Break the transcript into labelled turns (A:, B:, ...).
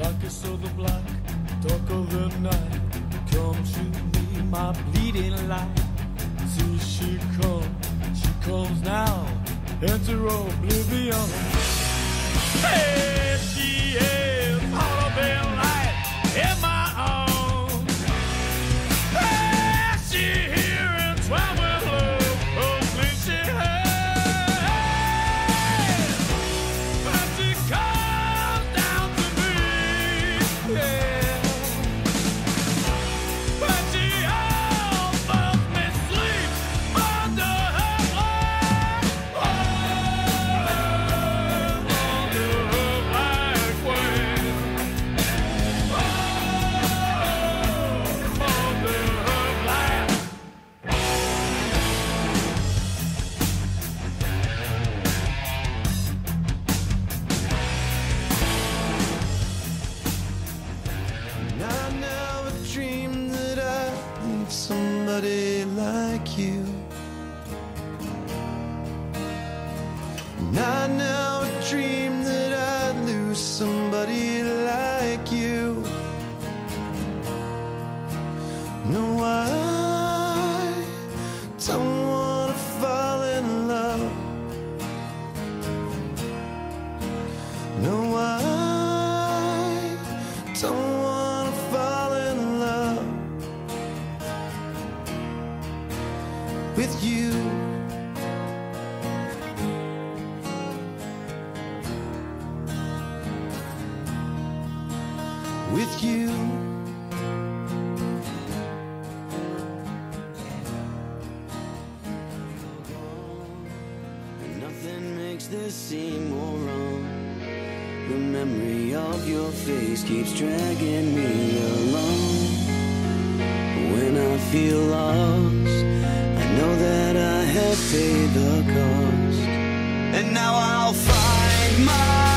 A: blackest of the black, dark of the night. Come to me, my bleeding light. See she comes, she comes now. Enter oblivion. Hey, she is all of light
B: Somebody like you. I never dreamed that I'd lose somebody like you. No, I don't wanna fall in love. No, I don't with you. With you.
C: And Nothing makes this seem more wrong. The memory of your face keeps dragging me along. When I feel that Paid the cost. And now I'll find my